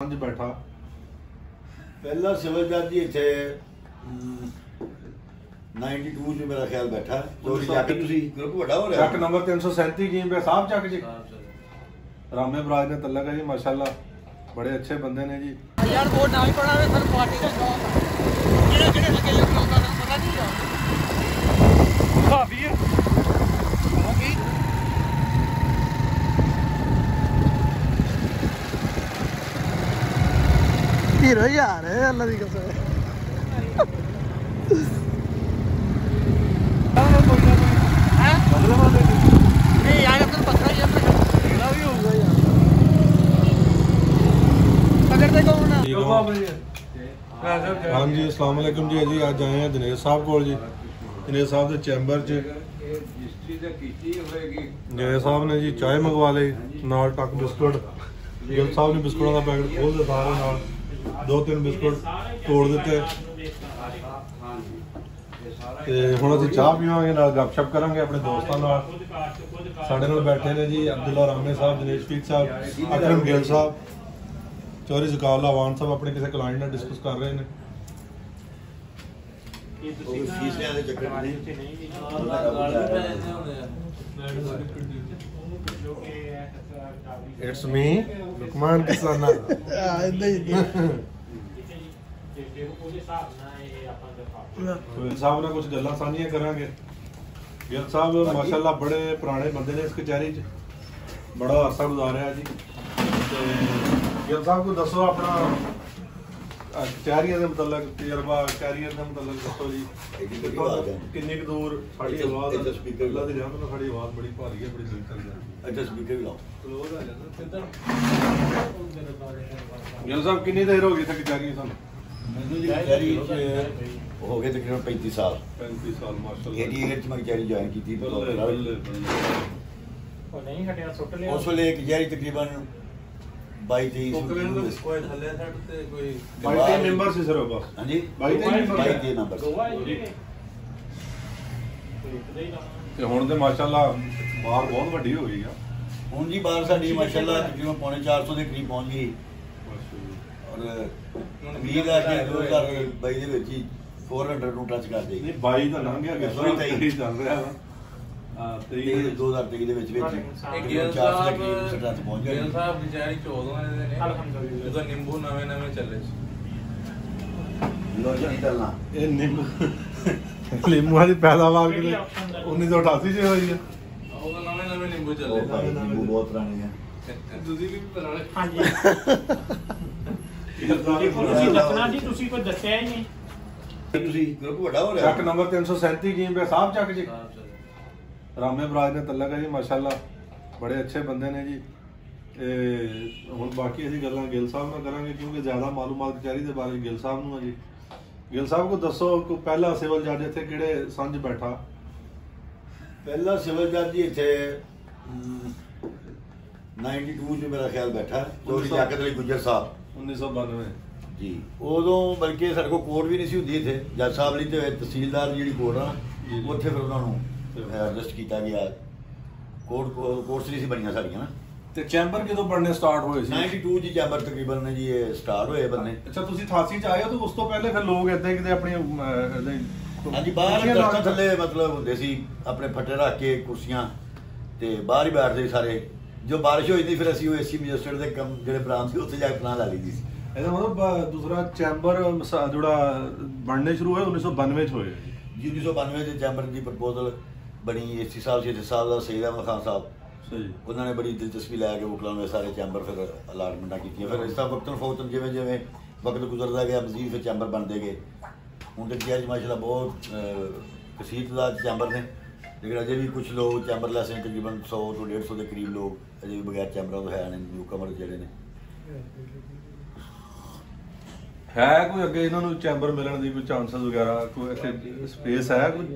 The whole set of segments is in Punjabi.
ਪੰਜ ਬੈਠਾ। ਪਹਿਲਾ ਸਿਵਲ ਜੱਜ ਜੀ ਇੱਥੇ ਅਮ, 92 ਚ ਮੇਰਾ ਖਿਆਲ ਬੈਠਾ। ਚੋਰੀ ਜਾ ਕੇ ਤੁਸੀਂ ਗਰੁੱਪ ਵੱਡਾ ਹੋ ਰਿਹਾ। ਚੱਕ ਨੰਬਰ 337 ਜੀ ਬੇ ਸਾਹਿਬ ਚੱਕ ਜੀ। ਰਾਮੇ ਬਰਾਜ ਨੇ ਤੱਲਕ ਹੈ ਜੀ ਮਾਸ਼ਾਅੱਲਾ। ਬੜੇ ਅੱਛੇ ਬੰਦੇ ਨੇ ਜੀ। ਯਾਰ ਵੋਟ ਨਾ ਵੀ ਪੜਾਵੇ ਸਰ ਪਾਰਟੀ ਦਾ ਸ਼ੌਕ ਆ। ਜਿਹੜੇ ਜਿਹੜੇ ਲੱਗੇ ਲੋਕਾਂ ਦਾ ਪਤਾ ਨਹੀਂ ਆ। ਭਾਬੀ। ਹੀਰੋ ਯਾਰ ਅੱਲਾ ਦੀ ਕਸਮ। ਨਹੀਂ ਯਾਰ ਤੈਨੂੰ ਪਤਾ ਹੀ ਆ ਮੇਰਾ ਵੀ ਹੋਊਗਾ ਯਾਰ। ਪਕੜਦੇ ਕੌਣ ਆ? ਹਾਂਜੀ ਅਸਲਾਮ ਅਲੈਕੁਮ ਜੀ ਜੀ ਅੱਜ ਆਏ ਹਾਂ ਦਿਨੇਸ਼ ਸਾਹਿਬ ਕੋਲ ਜੀ। ਦਿਨੇਸ਼ ਸਾਹਿਬ ਦੇ ਚੈਂਬਰ 'ਚ। ਦਿਨੇਸ਼ ਸਾਹਿਬ ਨੇ ਜੀ ਚਾਹ ਮੰਗਵਾ ਲਈ ਨਾਲ ਟੱਕ ਬਿਸਕੁਟ। ਗਿਲ ਸਾਹਿਬ ਨੇ ਬਿਸਕੁਟਾਂ ਦਾ ਪੈਕਟ ਖੋਲ ਦਿੱਤਾ ਸਾਰੇ ਨਾਲ ਦੋ ਤਿੰਨ ਬਿਸਕੁਟ ਤੋੜ ਦਿੱਤੇ। ਤੇ ਹੁਣ ਅਸੀਂ ਚਾਹ ਪੀਵਾਂਗੇ ਨਾਲ ਗੱਪਸ਼ਪ ਕਰਾਂਗੇ ਆਪਣੇ ਦੋਸਤਾਂ ਨਾਲ। ਸਾਡੇ ਨਾਲ ਬੈਠੇ ਨੇ ਜੀ ਅਬਦੁੱਲਾ ਰਾਮੇ ਸਾਹਿਬ ਦਿਨੇਸ਼ ਫੀਕ ਸਾਹਿਬ ਅਕਰਮ ਗਿੱਲ ਸਾਹਿਬ ਚੌਰੀ ਜ਼ਕਾਉਲਾ ਵਾਨ ਸਾਹਿਬ ਆਪਣੇ ਕਿਸੇ ਕਲਾਇੰਟ ਨਾਲ ਡਿਸਕਸ ਕਰ ਰਹੇ ਨੇ। ਉਹ ਫੀਸਿਆਂ ਦੇ ਚੱਕਰ ਨਹੀਂ। ਇਟਸ ਮੀ ਲੁਕਮਾਨ ਕਿਸਾਨਾ ਇਦਾਂ ਹੀ ਗਿੱਲ ਸਾਹਿਬ ਨਾਲ ਕੁਝ ਗੱਲਾਂ ਸਾਂਝੀਆਂ ਕਰਾਂਗੇ। ਗਿੱਲ ਸਾਹਿਬ ਮਾਸ਼ਾਅੱਲਾ ਬੜੇ ਪੁਰਾਣੇ ਬੰਦੇ ਨੇ ਇਸ ਕਚਹਿਰੀ 'ਚ। ਬੜਾ ਅਰਸਾ ਗੁਜ਼ਾਰਿਆ ਜੀ। ਤੇ ਗਿੱਲ ਸਾਹਿਬ ਕੋ ਦੱਸੋ ਆਪਣਾ ਕਚਹਿਰੀਆਂ ਦੇ ਮੁਤਲਕ ਤਜਰਬਾ ਕਚਹਿਰੀਆਂ ਦੇ ਮੁਤਲਕ ਦੱਸੋ ਜੀ। ਹੈ। ਕਿੰਨੀ ਕੁ ਦੂਰ ਸਾਡੀ ਆਵਾਜ਼ ਇੱਥੇ speaker ਅੱਲਾ ਦੀ ਰਹਿਮਤ ਨਾਲ ਸਾਡੀ ਆਵਾਜ਼ ਬੜੀ ਭਾਰੀ ਹੈ ਬੜੀ ਦਿਲ ਤੱਕ ਜਾਂਦੀ ਅੱਛਾ ਸਪੀਕਰ ਵੀ ਲਾਓ। ਕਲੋਜ਼ ਆ ਜਾਂਦਾ ਗਿੱਲ ਸਾਹਿਬ ਕਿੰਨੀ ਦੇਰ ਹੋ ਗਈ ਇੱਥੇ ਕਚਹਿਰੀ ਸਾਨੂੰ ਮੈਨੂੰ ਜੀ ਕਚਹਿਰੀ ਚ ਹੋ ਗਏ ਤਕਰੀਬਨ 35 ਸਾਲ। 35 ਸਾਲ ਮਾਸ਼ਾਅੱਲਾ। 88 ਚ ਮੈਂ ਕਚਹਿਰੀ ਜੁਆਇਨ ਕੀਤੀ ਉਹ ਨਹੀਂ ਹਟਿਆ ਸੁੱਟ ਲਿਆ। ਉਸ ਵੇਲੇ ਕਚਹਿਰੀ ਤਕਰੀਬਨ 22 23 ਕੋਈ ਥੱਲੇ ਸੈੱਟ ਤੇ ਕੋਈ ਬਾਈ ਤੇ ਮੈਂਬਰ ਸੀ ਸਰ ਬਸ। ਹਾਂਜੀ? ਬਾਈ ਤੇ ਮੈਂਬਰ 22 23 ਨੰਬਰ ਗੋਆ ਜੀ। ਖਰੀਦਦੇ ਹੀ ਨਾ ਤੇ ਹੁਣ ਤੇ ਮਾਸ਼ਾਅੱਲਾ ਬਾਹਰ ਬਹੁਤ ਵੱਡੀ ਹੋ ਗਈ ਆ। ਹੁਣ ਜੀ ਬਾਹਰ ਸਾਡੀ ਮਾਸ਼ਾਅੱਲਾ ਤਕਰੀਬਨ ਪੌਣੇ 400 ਦੇ ਕਰੀਬ ਪਹੁੰਚ ਗਈ। ਔਰ ਉਮੀਦ ਹੈ ਕਿ 2022 ਦੇ ਵਿੱਚ ਹੀ 400 ਨੂੰ ਟੱਚ ਕਰ ਨਹੀਂ ਦੇਗੀ 22 ਤਾਂ ਲੰਘ ਗਿਆ ਗਿਆ Sorry, ਤੇਈ। ਚੱਲ ਰਿਹਾ ਵਾ। 23 2023 ਦੇ ਵਿੱਚ ਵਿੱਚ ਇਹ ਗਿੱਲ 400 ਦੇ ਸਾਹਿਬ ਕਰੀਬ ਸਟਾਂ ਤੇ ਪਹੁੰਚ ਗਿੱਲ ਗਏ ਸਾਹਿਬ ਵਿਚਾਰੀ 14 ਦੇ ਨੇ। ਅਲਹਮਦੁਲਿਲਾ। ਜਦੋਂ ਨਿੰਬੂ ਨਵੇਂ ਨਵੇਂ ਚੱਲੇ ਸੀ। ਲੋ ਜੀ ਨਿਕਲਣਾ ਇਹ ਨਿੰਬੂ ਨਿੰਬੂਆਂ ਦੀ ਪੈਦਾਵਾਰ ਕਿਤੇ 1988 ਚ ਹੋਈ ਆ। ਉਦੋਂ ਨਵੇਂ ਨਵੇਂ ਨਿੰਬੂ ਚੱਲੇ ਉਹ ਭਾਈ ਨਿੰਬੂ ਬਹੁਤ ਪੁਰਾਣੇ ਆ। ਤੁਸੀਂ ਵੀ ਪੁਰਾਣੇ ਹਾਂਜੀ। ਤੁਸੀਂ ਦੱਸਣਾ ਜੀ ਤੁਸੀਂ ਕੋਈ ਦੱਸਿਆ ਹੀ ਨਹੀਂ। ਤੁਸੀਂ ਗਰੁੱਪ ਵੱਡਾ ਹੋ ਰਿਹਾ। ਚੱਕ ਨੰਬਰ 337 ਜੀ ਬੇ ਸਾਹਿਬ ਚੱਕ ਜੀ। ਰਾਮੇ ਬਰਾਜ ਨੇ ਤੱਲਕ ਹੈ ਜੀ ਮਾਸ਼ਾਅੱਲਾ। ਬੜੇ ਅੱਛੇ ਬੰਦੇ ਨੇ ਜੀ। ਤੇ ਹੁਣ ਬਾਕੀ ਅਸੀਂ ਗੱਲਾਂ ਗਿੱਲ ਸਾਹਿਬ ਨਾਲ ਕਰਾਂਗੇ ਕਿਉਂਕਿ ਜ਼ਿਆਦਾ ਮਾਲੂਮਾਤ ਕਚਹਿਰੀ ਦੇ ਬਾਰੇ ਗਿੱਲ ਸਾਹਿਬ ਨੂੰ ਆ ਜੀ। ਗਿੱਲ ਸਾਹਿਬ ਕੋ ਦੱਸੋ ਕੋ ਪਹਿਲਾ ਸਿਵਲ ਜੱਜ ਇੱਥੇ ਕਿਹੜੇ ਸੰਜ ਬੈਠਾ? ਪਹਿਲਾ ਸਿਵਲ ਜੱਜ ਜੀ ਇੱਥੇ ਅਮ, 92 ਚ ਮੇਰਾ ਖਿਆਲ ਬੈਠਾ ਚੋਰੀ ਜਾਕਤ ਅਲੀ ਗੁੱਜਰ ਸਾਹਿਬ। 1992 ਜੀ। ਉਦੋਂ ਬਲਕਿ ਸਾਡੇ ਕੋਲ ਕੋਰਟ ਵੀ ਨਹੀਂ ਸੀ ਹੁੰਦੀ ਇੱਥੇ। ਜੱਜ ਸਾਹਿਬ ਲਈ ਤੇ ਤਹਿਸੀਲਦਾਰ ਦੀ ਜਿਹੜੀ ਕੋਰਟ ਆ। ਉੱਥੇ ਫਿਰ ਉਹਨਾਂ ਨੂੰ ਐਡਜਸਟ ਕੀਤਾ ਗਿਆ। ਕੋਰਟ ਕੋਰਟਸ ਨਹੀਂ ਸੀ ਬਣੀਆਂ ਸਾਡੀਆਂ ਨਾ। ਤੇ ਚੈਂਬਰ ਕਿਦੋਂ ਬਣਨੇ ਸਟਾਰਟ ਹੋਏ ਸੀ? 92 ਜੀ ਚੈਂਬਰ ਤਕਰੀਬਨ ਨੇ ਜੀ ਇਹ ਸਟਾਰਟ ਹੋਏ ਬੰਨੇ। ਅੱਛਾ ਤੁਸੀਂ 88 ਚ ਆਏ ਹੋ ਤਾਂ ਉਸ ਤੋਂ ਪਹਿਲੇ ਫਿਰ ਲੋਕ ਏਦਾਂ ਕਿਤੇ ਆਪਣੀ ਹਾਂਜੀ ਬਾਹਰ ਦਰਖਤਾਂ ਥੱਲੇ ਮਤਲਬ ਹੁੰਦੇ ਸੀ ਆਪਣੇ ਫੱਟੇ ਰੱਖ ਕੇ ਕੁਰਸੀਆਂ ਤੇ ਬਾਹਰ ਹੀ ਬੈਠਦੇ ਸੀ ਸਾਰੇ। ਜੋ ਬਾਰਿਸ਼ ਹੋਈ ਸੀ ਫਿਰ ਅਸੀਂ ਉਹ ਏਸੀ ਮੈਜਿਸਟਰੇਟ ਦੇ ਕੰਮ ਜਿਹੜੇ ਬ੍ਰਾਂਚ ਸੀ ਉੱਥੇ ਜਾ ਕੇ ਪਨਾਹ ਲਾ ਲਈਦੀ ਸੀ। ਇਹਦਾ ਮਤਲਬ ਦੂਸਰਾ ਚੈਂਬਰ ਜਿਹੜਾ ਬਣਨੇ ਸ਼ੁਰੂ ਹੋਏ 1992 ਚ ਹੋਏ ਜੀ। 1992 ਦੇ ਚੈਂਬਰ ਦੀ ਪ੍ਰਪੋਜ਼ਲ ਬਣੀ ਏਸੀ ਸਾਹਿਬ ਸੀ ਸਾਹਿਬ ਦਾ ਸਈਦ ਅਹਿਮਦ ਖਾਨ ਸਾਹਿਬ। ਸਹੀ। ਉਹਨਾਂ ਨੇ ਬੜੀ ਦਿਲਚਸਪੀ ਲੈ ਕੇ ਵਕਲਾਂ ਨੂੰ ਸਾਰੇ ਚੈਂਬਰ ਫਿਰ ਅਲਾਟਮੈਂਟਾਂ ਕੀਤੀਆਂ। ਫਿਰ ਇਸ ਤਰ੍ਹਾਂ ਵਕਤਨ ਜਿਵੇਂ ਜਿਵੇਂ ਵਕਤ ਗੁਜ਼ਰਦਾ ਗਿਆ ਮਜ਼ੀਦ ਫਿਰ ਚੈਂਬਰ ਬਣਦੇ ਗਏ। ਹੁਣ ਤੇ ਕਿਹਾ ਮਾਸ਼ਾਅੱਲਾ ਬਹੁਤ ਦਾ ਚੈਂਬਰ ਨੇ। ਲੇਕਿਨ ਅਜੇ ਵੀ ਕੁਝ ਲੋਕ ਚੈਂਬਰ ਲੈਸ ਨੇ ਤਕਰੀਬਨ 100 ਤੋਂ 150 ਦੇ ਕਰੀਬ ਲੋਕ ਅਜੇ ਵੀ ਬਗੈਰ ਚੈਂਬਰਾਂ ਤੋਂ ਹੈ ਨੇ ਨਿਊ ਕਮਰ ਜਿਹੜੇ ਨੇ। ਹੈ ਕੋਈ ਅੱਗੇ ਇਹਨਾਂ ਨੂੰ ਚੈਂਬਰ ਮਿਲਣ ਦੀ ਕੋਈ ਚਾਂਸਸ ਵਗੈਰਾ? ਕੋਈ ਇੱਥੇ ਸਪੇਸ ਹੈ ਕੋਈ?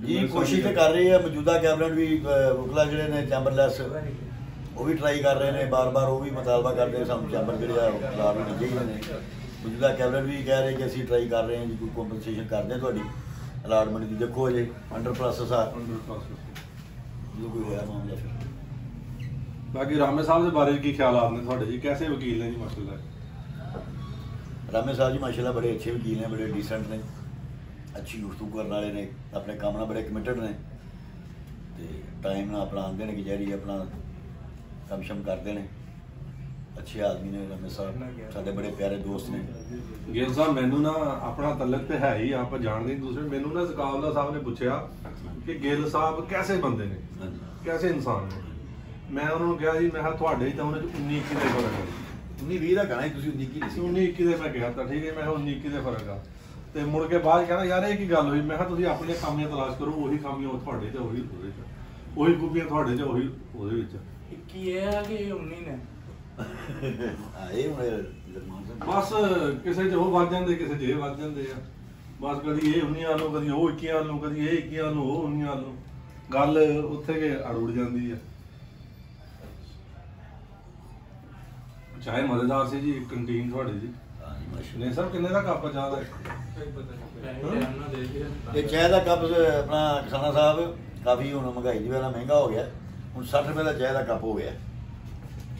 ਜੀ ਕੋਸ਼ਿਸ਼ ਤੇ ਕਰ ਰਹੀ ਹੈ ਮੌਜੂਦਾ ਕੈਬਨਿਟ ਵੀ ਵਕਲਾ ਜਿਹੜੇ ਨੇ ਚੈਂਬਰ ਲੈਸ ਉਹ ਵੀ ਟਰਾਈ ਕਰ ਰਹੇ ਨੇ ਬਾਰ-ਬਾਰ ਉਹ ਵੀ ਮੁਤਾਲਬਾ ਕਰਦੇ ਨੇ ਸਾਨੂੰ ਚੈਂਬਰ ਜਿਹੜੇ ਆ ਖਿਲਾਫ ਹੋਣੇ ਚਾਹੀਦੇ ਨੇ। ਮੌਜੂਦਾ ਕੈਬਨਿਟ ਵੀ ਕਹਿ ਰਹੇ ਕਿ ਅਸੀਂ ਟਰਾਈ ਕਰ ਰਹੇ ਹਾਂ ਜੀ ਕੋਈ ਕੰਪਨਸੇਸ਼ਨ ਕਰਦੇ ਤੁਹਾਡੀ ਅਲਾਟਮੈਂਟ ਦੀ। ਦੇਖੋ ਅਜੇ ਅੰਡਰ ਪ੍ਰੋਸੈਸ ਆ। ਅੰਡਰ ਪ੍ਰੋਸੈਸ ਜਦੋਂ ਕੋਈ ਹੋਇਆ ਮਾਮਲਾ ਫਿਰ। ਬਾਕੀ ਰਾਮੇ ਸਾਹਿਬ ਦੇ ਬਾਰੇ ਕੀ ਖਿਆਲਾਤ ਨੇ ਤੁਹਾਡੇ ਜੀ? ਕੈਸੇ ਵਕੀਲ ਨੇ ਜੀ ਮਾਸ਼ਾਅੱਲਾ? ਰਾਮੇ ਸਾਹਿਬ ਜੀ ਮਾਸ਼ਾਅੱਲਾ ਬੜੇ ਅੱਛੇ ਵਕੀਲ ਨੇ ਬੜੇ ਡੀਸੈਂਟ ਨੇ। ਅੱਛੀ ਗੁਫ਼ਤਗੂ ਕਰਨ ਵਾਲੇ ਨੇ ਆਪਣੇ ਕੰਮ ਨਾਲ ਬੜੇ ਕਮਿਟਡ ਨੇ। ਤੇ ਟਾਈਮ ਨਾਲ ਆਪਣਾ ਆਉਂਦੇ ਨੇ ਕਚਹਿਰੀ ਆਪਣਾ ਕੰਮ ਸ਼ਮ ਕਰਦੇ ਨੇ। ਅੱਛੇ ਆਦਮੀ ਨੇ ਰਾਮੇ ਸਾਹਿਬ ਸਾਡੇ ਬੜੇ ਪਿਆਰੇ ਦੋਸਤ ਨੇ। ਗਿੱਲ ਸਾਹਿਬ ਮੈਨੂੰ ਨਾ ਆਪਣਾ ਤਲਕ ਤੇ ਹੈ ਹੀ ਆਪਾਂ ਜਾਣਦੇ ਦੂਸਰੇ ਮੈਨੂੰ ਨਾ ਜ਼ਕਾਵਲਾ ਸਾਹਿਬ ਨੇ ਪੁੱਛਿਆ ਕਿ ਗਿੱਲ ਸਾਹਿਬ ਕੈਸੇ ਬੰਦੇ ਨੇ? ਕੈਸੇ ਇਨਸਾਨ ਨੇ? ਮੈਂ ਉਹਨਾਂ ਨੂੰ ਕਿਹਾ ਜੀ ਮੈਂ ਕਿਹਾ ਤੁਹਾਡੇ ਤਾਂ ਉਹਨਾਂ 'ਚ 19 21 ਦਾ ਹੀ ਫ਼ਰਕ ਹੈ 19 20 ਦਾ ਸੀ, ਤੁਸੀਂ 19 ਕੀ ਨਹੀਂ ਸੀ 19 21 ਦੇ ਮੈਂ ਕਿਹਾ ਤਾਂ ਠੀਕ ਹੈ ਮੈਂ ਕਿਹਾ 19 21 ਦੇ ਫ਼ਰਕ ਆ। ਤੇ ਮੁੜ ਕੇ ਬਾਅਦ ਕਹਿੰਦਾ ਯਾਰ ਇਹ ਕੀ ਗੱਲ ਹੋਈ? ਮੈਂ ਕਿਹਾ ਤੁਸੀਂ ਆਪਣੇ ਕਾਮੀਆਂ ਤਲਾਸ਼ ਕਰੋ ਉਹੀ ਕਾਮੀਆਂ ਤੁਹਾਡੇ 'ਚ ਉਹੀ ਉਹਦੇ 'ਚ। ਉਹੀ ਖੂਬੀਆਂ ਤੁਹਾਡੇ 'ਚ ਉਹੀ ਉਹਦੇ ਵਿੱਚ। ਕੀ ਇਹ ਆ ਕਿ 19 ਨੇ? ਹਾਂ ਇਹ ਹੁਣ ਲਰਮਾਨ ਸਾਹਿਬ। ਬਸ ਕਿਸੇ 'ਚ ਉਹ ਵੱਜ ਜਾਂਦੇ ਕਿਸੇ 'ਚ ਇਹ ਵੱਜ ਜਾਂਦੇ ਆ। ਬਸ ਕਦੀ ਇਹ 19 ਨੂੰ ਕਦੀ ਉਹ 21 ਨੂੰ ਕਦੀ ਇਹ 21 ਨੂੰ ਉਹ 19 ਨੂੰ। ਗੱਲ ਉੱਥੇ ਕੇ ਅੜੁੜ ਜਾਂਦੀ ਆ। ਚਾਹੇ ਮਜ਼ੇਦਾਰ ਸੀ ਜੀ ਕੰਟੀਨ ਤੁਹਾਡੀ ਜੀ ਜੀ ਨੇ ਸਰ ਕਿੰਨੇ ਦਾ ਕੱਪ ਚਾਹ ਦਾ? ਦੇ ਕੇ ਇਹ ਚਾਹ ਦਾ ਕੱਪ ਆਪਣਾ ਕਿਸਾਨਾ ਸਾਹਿਬ ਕਾਫੀ ਹੁਣ ਮਹਿੰਗਾਈ ਦੀ ਨਾਲ ਮਹਿੰਗਾ ਹੋ ਗਿਆ। ਹੁਣ 60 ਰੁਪਏ ਦਾ ਚਾਹ ਦਾ ਕੱਪ ਹੋ ਗਿਆ।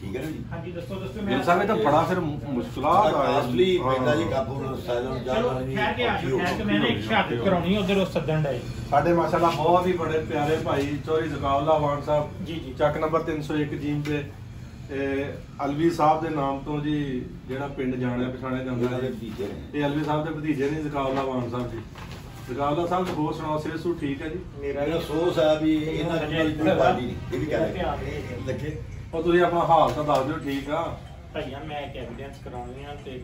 ਠੀਕ ਹੈ ਨਾ ਜੀ? ਹਾਂਜੀ ਦੱਸੋ ਦੱਸੋ ਗਿਲ ਸਾਹਿਬ ਇਹ ਤਾਂ ਬੜਾ ਫਿਰ ਮੁਸ਼ਕਲਾਤ ਆ ਕਾਸਟਲੀ ਪੈਂਦਾ ਜੀ ਕੱਪ ਹੁਣ ਸਾਇਲਨ ਚਲੋ ਠਹਿਰ ਕੇ ਆ ਜਾਓ ਠਹਿਰ ਕੇ ਮੈਂ ਇੱਕ ਸ਼ਹਾਦਤ ਕਰਾਉਣੀ ਉਧਰ ਉਹ ਸੱਦਣ ਡਏ। ਸਾਡੇ ਮਾਸ਼ਾਅੱਲਾ ਬਹੁਤ ਹੀ ਬੜੇ ਪਿਆਰੇ ਭਾਈ ਚੋਰੀ ਜ਼ਕਾਉਲਾ ਵਾਨ ਸਾਹਿਬ। ਜੀ, ਜੀ। ਚੱਕ ਨੰਬਰ 301 ਜੀਮ ਤੇ ਅਲਵੀ ਸਾਹਿਬ ਦੇ ਨਾਮ ਤੋਂ ਜੀ ਜਿਹੜਾ ਪਿੰਡ ਜਾਣਿਆ ਪਛਾਣਿਆ ਜਾਂਦਾ ਦੇ ਹੈ ਇਹ ਅਲਵੀ ਸਾਹਿਬ ਦੇ ਭਤੀਜੇ ਨੇ ਜ਼ਕਾਉਲਾ ਵਾਨ ਸਾਹਿਬ ਜੀ। ਜ਼ਕਾਉਲਾ ਸਾਹਿਬ ਨੂੰ ਹੋਰ ਸੁਣਾਓ ਸਿਹਤ ਸੂ ਠੀਕ ਹੈ ਜੀ? ਮੇਰਾ ਅਫਸੋਸ ਹੈ ਵੀ ਇਹਨਾਂ ਦੀ ਕੋਈ ਪਾਰਟੀ ਨਹੀਂ ਇਹ ਵੀ ਕਹਿ ਰਹੇ। ਲੱਗੇ। ਉਹ ਤੁਸੀਂ ਆਪਣਾ ਹਾਲ ਤਾਂ ਦੱਸ ਦਿਓ ਠੀਕ ਆ? ਭਈਆ ਮੈਂ ਇੱਕ ਐਵੀਡੈਂਸ ਕਰਾਉਣੀ ਆ ਤੇ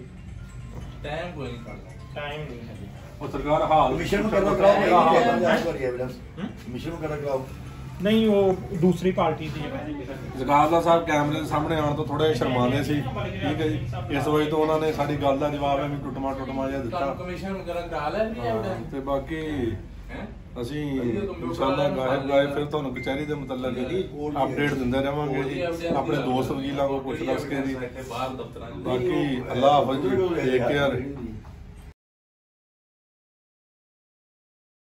ਟਾਈਮ ਕੋਈ ਨਹੀਂ ਕਰਦਾ। ਟਾਈਮ ਨਹੀਂ ਹੈ ਜੀ ਉਹ ਸਰਕਾਰ ਹਾਲ ਕਮਿਸ਼ਨ ਨੂੰ ਹਾਲ- ਕਰਾਓ ਐਵੀਡੈਂਸ ਕਮਿਸ਼ਨ ਨੂੰ ਕਰਨਾ ਕਰਾਓ। ਨਹੀਂ ਉਹ ਦੂਸਰੀ ਪਾਰਟੀ ਦੀ ਜਗ੍ਹਾ ਜ਼ਕਾਰਦਾ ਸਾਹਿਬ ਕੈਮਰੇ ਦੇ ਸਾਹਮਣੇ ਆਉਣ ਤੋਂ ਥੋੜੇ ਸ਼ਰਮਾਉਂਦੇ ਸੀ। ਠੀਕ ਹੈ ਜੀ। ਇਸ ਵਜ੍ਹਾ ਤੋਂ ਉਹਨਾਂ ਨੇ ਸਾਡੀ ਗੱਲ ਦਾ ਜਵਾਬ ਐਵੇਂ ਟੁੱਟਮਾ ਟੁੱਟਮਾ ਜਿਹਾ ਦਿੱਤਾ। ਕਮਿਸ਼ਨ ਵਗੈਰਾ ਕਰਾ ਲੈ ਨਹੀਂ ਤੇ ਬਾਕੀ ਹੈ? ਅਸੀਂ ਇਨਸ਼ਾਅੱਲਾ ਗਾਇਬ ਗਾਇਬ ਫਿਰ ਤੁਹਾਨੂੰ ਕਚਹਿਰੀ ਦੇ ਮੁਤਲਕ ਅਪਡੇਟ ਦਿੰਦੇ ਰਵਾਂਗੇ ਜੀ। ਆਪਣੇ ਦੋਸਤ ਵਕੀਲਾਂ ਕੋਲ ਪੁੱਛ ਦੱਸ ਕੇ ਜੀ। ਬਾਹਰ ਦਫ਼ਤਰਾਂ 'ਚ। ਬਾਕੀ ਅੱਲਾਹ ਹਾਫਿਜ਼ ਜੀ। Take care